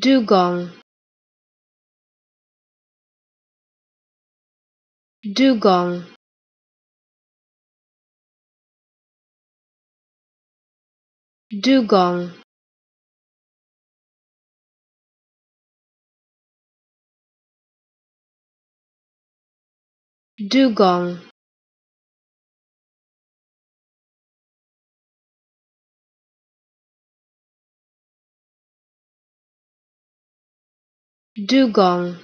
dugong. Dugong. Dugong. Dugong dugong